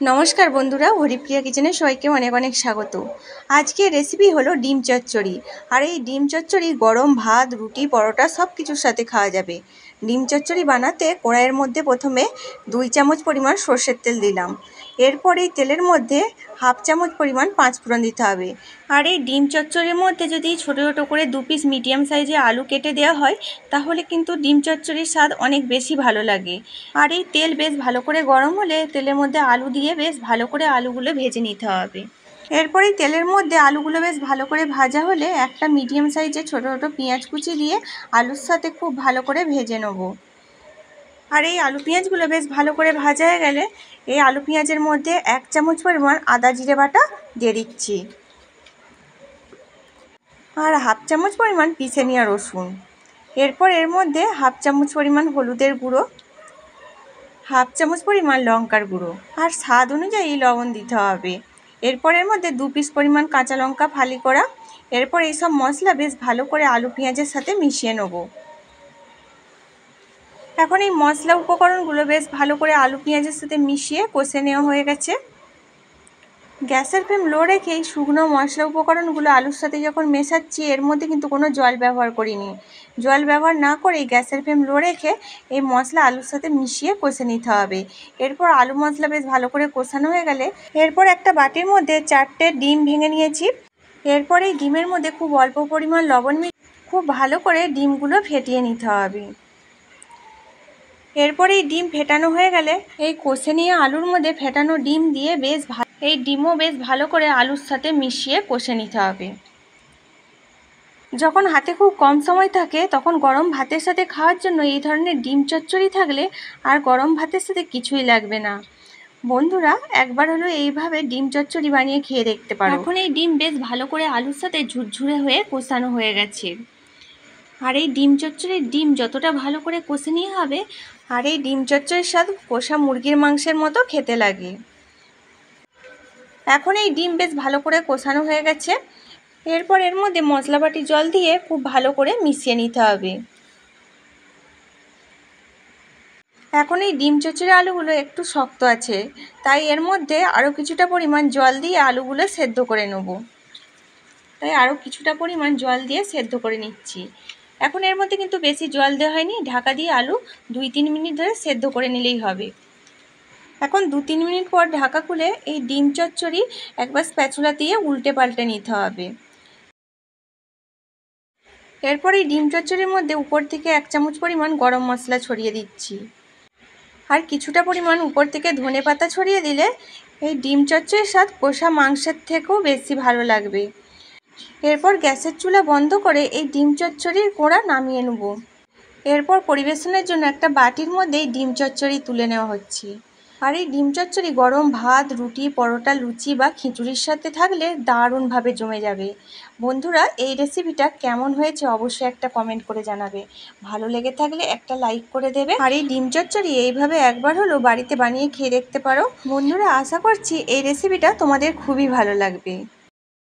নমস্কার বন্ধুরা, হরিপ্রিয়া কিচেনে সবাইকে অনেক অনেক স্বাগত। আজকে রেসিপি হলো ডিম চচ্চড়ি। আর এই ডিম চচ্চড়ি, গরম ভাত, রুটি, পরোটা সব কিছুর সাথে খাওয়া যাবে। ডিম চচ্চড়ি বানাতে কড়াইয়ের মধ্যে প্রথমে দুই চামচ পরিমাণ সর্ষের তেল দিলাম। এরপর এই তেলের মধ্যে হাফ চামচ পরিমাণ পাঁচ ফোড়ন দিতে হবে। আর এই ডিম চচ্চড়ির মধ্যে যদি ছোটো ছোটো করে দু পিস মিডিয়াম সাইজে আলু কেটে দেওয়া হয়, তাহলে কিন্তু ডিম চচ্চড়ির স্বাদ অনেক বেশি ভালো লাগে। আর এই তেল বেশ ভালো করে গরম হলে তেলের মধ্যে আলু দিয়ে বেশ ভালো করে আলুগুলো ভেজে নিতে হবে। এরপরেই তেলের মধ্যে আলুগুলো বেশ ভালো করে ভাজা হলে একটা মিডিয়াম সাইজে ছোটো ছোটো পেঁয়াজ কুচি দিয়ে আলুর সাথে খুব ভালো করে ভেজে নেব। আর এই আলু পেঁয়াজগুলো বেশ ভালো করে ভাজা হয়ে গেলে এই আলু পেঁয়াজের মধ্যে এক চামচ পরিমাণ আদা জিরে বাটা দিয়ে দিচ্ছি। আর হাফ চামচ পরিমাণ পিষে নেওয়া রসুন। এরপর এর মধ্যে হাফ চামচ পরিমাণ হলুদের গুঁড়ো, হাফ চামচ পরিমাণ লঙ্কার গুঁড়ো আর স্বাদ অনুযায়ী লবণ দিতে হবে। এরপর এর মধ্যে দু পিস পরিমাণ কাঁচা লঙ্কা ফালি করা। এরপর এইসব মশলা বেশ ভালো করে আলু পেঁয়াজের সাথে মিশিয়ে নেব। এখন এই মশলা উপকরণগুলো বেশ ভালো করে আলু পেঁয়াজের সাথে মিশিয়ে কষে নেওয়া হয়ে গেছে। গ্যাসের ফ্লেম লো রেখে এই শুকনো মশলা উপকরণগুলো আলুর সাথে যখন মেশাচ্ছি, এর মধ্যে কিন্তু কোনো জল ব্যবহার করিনি। জল ব্যবহার না করে গ্যাসের ফ্লেম লো রেখে এই মশলা আলুর সাথে মিশিয়ে কষে নিতে হবে। এরপর আলু মশলা বেশ ভালো করে কষানো হয়ে গেলে এরপর একটা বাটির মধ্যে চারটে ডিম ভেঙে নিয়েছি। এরপর এই ডিমের মধ্যে খুব অল্প পরিমাণ লবণ মিশিয়ে খুব ভালো করে ডিমগুলো ফেটিয়ে নিতে হবে। এরপর এই ডিম ফেটানো হয়ে গেলে এই কষে নিয়ে আলুর মধ্যে ফেটানো ডিম দিয়ে বেশ ভালো এই ডিমও বেশ ভালো করে আলুর সাথে মিশিয়ে কষে নিতে হবে। যখন হাতে খুব কম সময় থাকে, তখন গরম ভাতের সাথে খাওয়ার জন্য এই ধরনের ডিম চচ্চড়ি থাকলে আর গরম ভাতের সাথে কিছুই লাগবে না। বন্ধুরা, একবার হলো এইভাবে ডিম চচ্চড়ি বানিয়ে খেয়ে দেখতে পারো। এখন এই ডিম বেশ ভালো করে আলুর সাথে ঝুরঝুরে হয়ে কষানো হয়ে গেছে। আর এই ডিম চচ্চড়ির ডিম যতটা ভালো করে কষে নিয়ে হবে, আর এই ডিম চচ্চড়ির স্বাদ কষা মুরগির মাংসের মতো খেতে লাগে। এখন এই ডিম বেশ ভালো করে কষানো হয়ে গেছে। এরপর এর মধ্যে মশলা বাটি জল দিয়ে খুব ভালো করে মিশিয়ে নিতে হবে। এখন এই ডিম চচড়ে আলুগুলো একটু শক্ত আছে, তাই এর মধ্যে আরও কিছুটা পরিমাণ জল দিয়ে আলুগুলো সেদ্ধ করে নেব। তাই আরও কিছুটা পরিমাণ জল দিয়ে সেদ্ধ করে নিচ্ছি। এখন এর মধ্যে কিন্তু বেশি জল দেওয়া হয়নি, ঢাকা দিয়ে আলু দুই তিন মিনিট ধরে সেদ্ধ করে নিলেই হবে। এখন দু তিন মিনিট পর ঢাকা খুলে এই ডিম চচ্চড়ি একবার স্প্যাচুলা দিয়ে উল্টে পাল্টে নিতে হবে। এরপর এই ডিম চচ্চড়ির মধ্যে উপর থেকে এক চামচ পরিমাণ গরম মশলা ছড়িয়ে দিচ্ছি। আর কিছুটা পরিমাণ উপর থেকে ধনে পাতা ছড়িয়ে দিলে এই ডিম চচ্চড়ির স্বাদ কষা মাংসের থেকেও বেশি ভালো লাগবে। এরপর গ্যাসের চুলা বন্ধ করে এই ডিম চচ্চড়ির কোড়া নামিয়ে নেব। এরপর পরিবেশনের জন্য একটা বাটির মধ্যে ডিম চচ্চড়ি তুলে নেওয়া হচ্ছে। আর এই ডিম চচ্চড়ি, গরম ভাত, রুটি, পরোটা, লুচি বা খিচুড়ির সাথে থাকলে দারুণভাবে জমে যাবে। বন্ধুরা, এই রেসিপিটা কেমন হয়েছে অবশ্যই একটা কমেন্ট করে জানাবে। ভালো লেগে থাকলে একটা লাইক করে দেবে। আর এই ডিম চচ্চড়ি এইভাবে একবার হলো বাড়িতে বানিয়ে খেয়ে দেখতে পারো। বন্ধুরা, আশা করছি এই রেসিপিটা তোমাদের খুবই ভালো লাগবে।